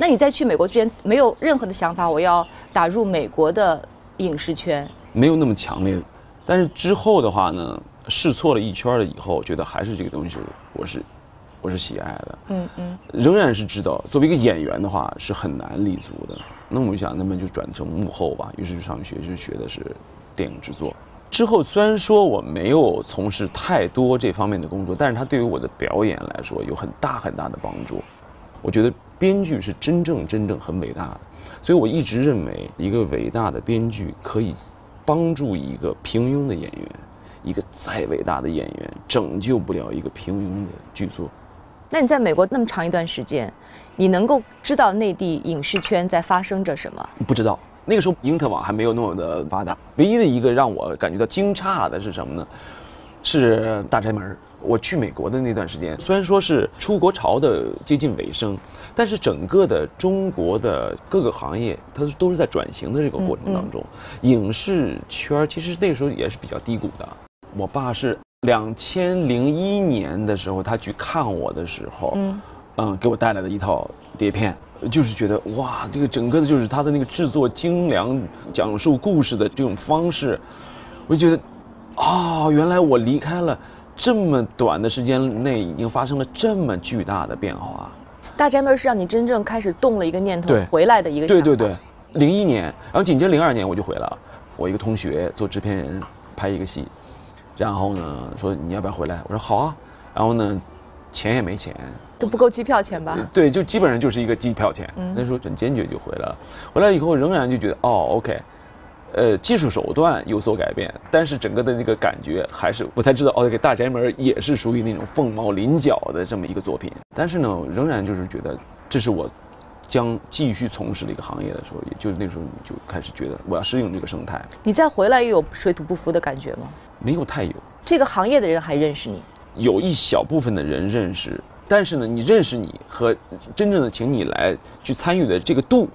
那你在去美国之前没有任何的想法，我要打入美国的影视圈？没有那么强烈，但是之后的话呢，试错了一圈了以后，觉得还是这个东西我是我是喜爱的，嗯嗯，仍然是知道作为一个演员的话是很难立足的。那我就想，那么就转成幕后吧。于是就上学，就学的是电影制作。之后虽然说我没有从事太多这方面的工作，但是它对于我的表演来说有很大很大的帮助。我觉得编剧是真正真正很伟大的，所以我一直认为一个伟大的编剧可以帮助一个平庸的演员，一个再伟大的演员拯救不了一个平庸的剧作。那你在美国那么长一段时间，你能够知道内地影视圈在发生着什么？不知道，那个时候因特网还没有那么的发达。唯一的一个让我感觉到惊诧的是什么呢？是大宅门。我去美国的那段时间，虽然说是出国潮的接近尾声，但是整个的中国的各个行业，它都是在转型的这个过程当中。影视圈其实那个时候也是比较低谷的。我爸是两千零一年的时候，他去看我的时候，嗯，嗯，给我带来的一套碟片，就是觉得哇，这个整个的就是他的那个制作精良、讲述故事的这种方式，我就觉得，啊，原来我离开了。这么短的时间内，已经发生了这么巨大的变化。大宅门是让你真正开始动了一个念头，回来的一个。对对对，零一年，然后紧接着零二年我就回了。我一个同学做制片人，拍一个戏，然后呢说你要不要回来？我说好啊。然后呢，钱也没钱，都不够机票钱吧？对，就基本上就是一个机票钱。那时候很坚决就回来了。回来以后仍然就觉得哦，OK。呃，技术手段有所改变，但是整个的那个感觉还是我才知道哦，这个大宅门也是属于那种凤毛麟角的这么一个作品。但是呢，仍然就是觉得这是我将继续从事的一个行业的时候，也就是那时候就开始觉得我要适应这个生态。你再回来又有水土不服的感觉吗？没有太有。这个行业的人还认识你？有一小部分的人认识，但是呢，你认识你和真正的请你来去参与的这个度。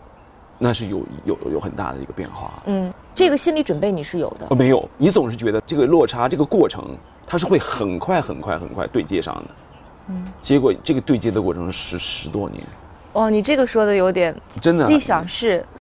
那是有有有很大的一个变化。嗯，这个心理准备你是有的。呃，没有，你总是觉得这个落差，这个过程，它是会很快很快很快对接上的。嗯，结果这个对接的过程十十多年。哦，你这个说的有点真的。一想是，